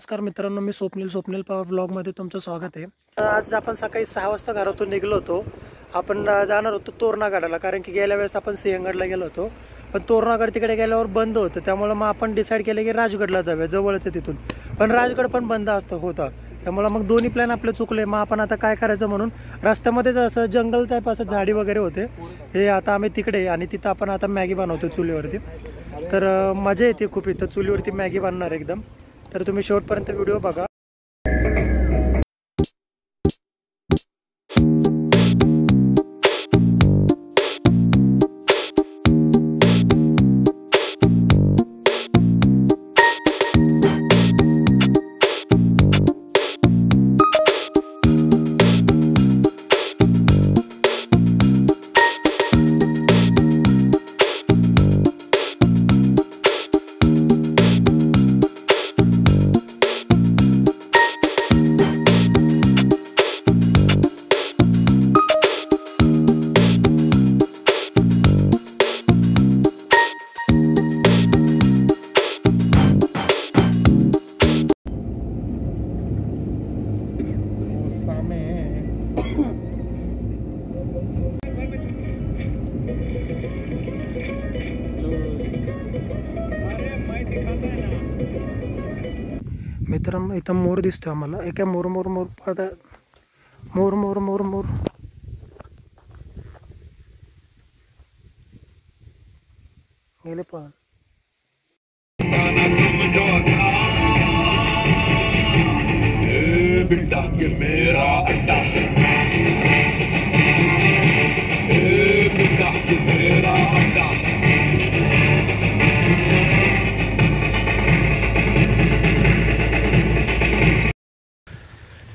नमस्कार मित्रांनो मी स्वप्नील स्वप्नील पवार व्लॉगमध्ये तुमचं स्वागत आहे. आज आपण सकाळी सहा वाजता घरातून निघलो होतो. आपण जाणार होतो तोरणागडाला कारण की गेल्या वेळेस आपण सिंहगडला गेलो होतो. पण तोरणागड तिकडे गेल्यावर बंद होतं त्यामुळं मग आपण डिसाईड केलं की राजगडला जाऊया जवळच आहे तिथून. पण राजगड पण बंद असतं होता. त्यामुळं मग दोन्ही प्लॅन आपले चुकले. मग आपण आता काय करायचं म्हणून रस्त्यामध्येच असं जंगल टाईप असं झाडी वगैरे होते. हे आता आम्ही तिकडे आणि तिथं आपण आता मॅगी बनवतो चुलीवरती. तर मजा येते खूप इथं चुलीवरती मॅगी बनणार एकदम. तर तुम्ही शेवटपर्यंत व्हिडिओ बघा. मित्रांनो इथं मोर दिसतो आम्हाला एका मोर मोर मोर आता मोर मोर मोर मोर गेले पण ए बिड्डा ये मेरा अड्डा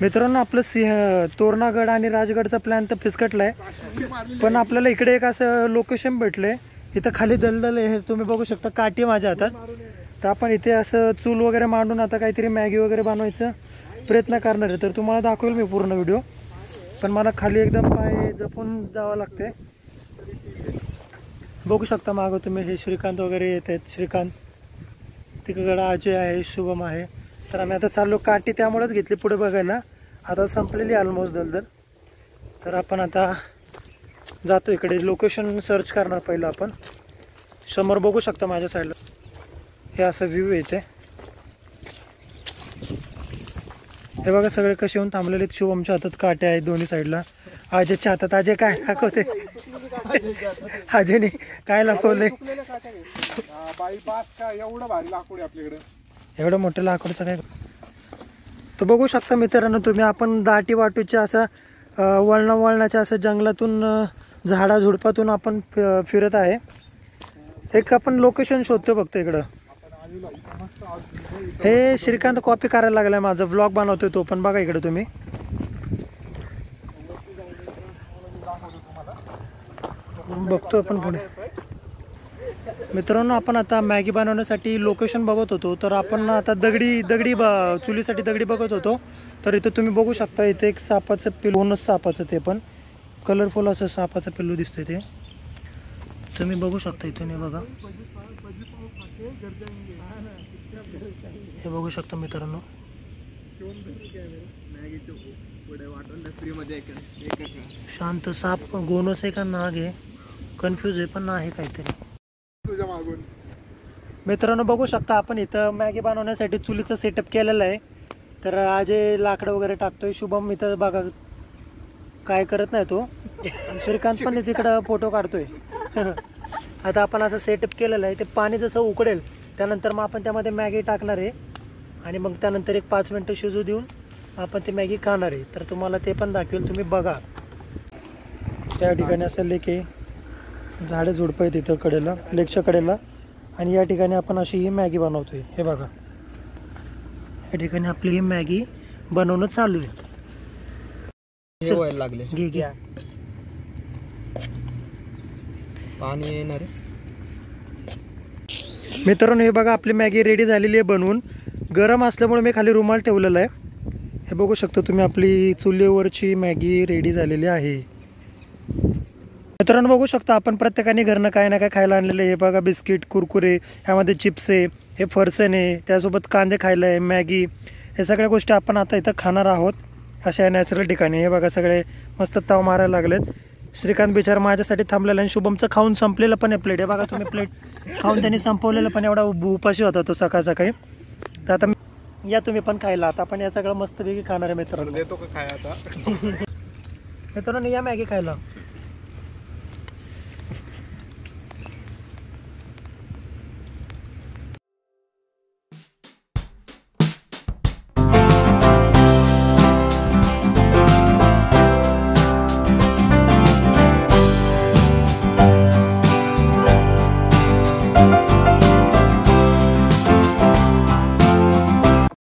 मित्रांनो आपलं सिंह तोरणागड आणि राजगडचा प्लॅन तर फिसकटला आहे पण आपल्याला इकडे एक असं लोकेशन भेटलं आहे इथं खाली दलदल आहे हे तुम्ही बघू शकता. काठी माझ्या हातात. तर आपण इथे असं चूल वगैरे मांडून आता काहीतरी मॅगी वगैरे बनवायचं प्रयत्न करणार आहे. तर तुम्हाला दाखवेल मी पूर्ण व्हिडिओ पण मला खाली एकदम पाय जपून जावं लागते बघू शकता मागं तुम्ही हे श्रीकांत वगैरे येत आहेत. श्रीकांत तिकडं अजय आहे शुभम आहे. तर आम्ही आता चाललो काठी त्यामुळेच घेतली. पुढे बघायला आता संपलेली ऑलमोस्ट दलदल. तर आपण आता जातो इकडे. लोकेशन सर्च करणार पहिलं आपण. समोर बघू शकता माझ्या साईडला हे असं व्ह्यू येते हे बघा सगळे कसे येऊन थांबलेले आहेत. शुभमच्या हातात काटे आहेत दोन्ही साईडला अजयच्या हातात. अजय काय दाखवते? अजयने काय दाखवले एवढं भारी लाकूड आहे आपल्याकडे एवढं मोठं लाकडचं काय तर बघू शकता मित्रांनो तुम्ही आपण दाटी वाटूच्या असं वळणा वळणाच्या असं जंगलातून झाडा झुडपातून आपण फिरत आहे. एक आपण लोकेशन शोधतो फक्त इकडं. हे श्रीकांत कॉपी करायला लागलाय माझा ब्लॉग बनवतोय तो पण बघा इकडे तुम्ही. बघतो आपण पुढे. मित्रांनो आपण आता मॅगी बनवण्यासाठी लोकेशन बघत होतो तर आपण आता दगडी दगडी ब- चुलीसाठी दगडी बघत होतो. तर इथं तुम्ही बघू शकता इथे एक सापाचं पिल्लू सापाचं ते पण. कलरफुल असं सापाचं पिल्लू दिसतं ते. तुम्ही बघू शकता इथून हे बघा. हे बघू शकता मित्रांनो. शांत साप गोनस आहे का नाग आहे. कन्फ्यूज आहे पण आहे काहीतरी. मित्रांनो बघू शकता आपण इथं मॅगी बनवण्यासाठी चुलीचं सेटअप केलेलं आहे. तर अजय लाकडं वगैरे टाकतोय. शुभम इथं बघा काय करत नाही तो. श्रीकांत पण तिकडं फोटो काढतोय. आता आपण असं सेटअप केलेलं आहे. ते पाणी जसं उकडेल त्यानंतर मग आपण त्यामध्ये मॅगी टाकणार आहे. आणि मग त्यानंतर एक पाच मिनटं शिजू देऊन आपण ती मॅगी खाणार आहे. तर तुम्हाला ते पण दाखवेल. तुम्ही बघा. त्या ठिकाणी असं लेक आहे झाडे झुडपं आहेत इथं कडेला लेकच्या कडेला. आणि या ठिकाणी आपण अशी ही मॅगी बनवतोय. हे बघा. या ठिकाणी आपली ही मॅगी बनवणं चालू आहे. लागले. घे पाणी येणार आहे. मित्रांनो हे बघा आपली मॅगी रेडी झालेली आहे बनवून. गरम असल्यामुळे मी खाली रुमाल ठेवलेला आहे. हे बघू शकता तुम्ही आपली चुलीवरची मॅगी रेडी झालेली आहे. मित्रांनो बघू शकता आपण प्रत्येकाने घरनं काय ना काय खायला आणलेलं आहे. हे बघा बिस्किट कुरकुरे ह्यामध्ये चिप्स आहे हे फरसन आहे त्यासोबत कांदे खायला आहे मॅगी. हे सगळ्या गोष्टी आपण आता इथं खाणार आहोत अशा नॅचरल ठिकाणी. हे बघा सगळे मस्त ताव मारायला लागलेत. श्रीकांत बिचार माझ्यासाठी थांबलेला आणि शुभमचं खाऊन संपलेलं पण आहे प्लेट हे बघा तुम्ही प्लेट खाऊन त्यांनी संपवलेलं पण एवढा उप- उपाशी होता तो सकाळ सकाळी. तर आता या तुम्ही पण खायला. आता आपण या सगळं मस्तपैकी खाणार आहे मित्रांनो. मित्रांनो या मॅगी खायला.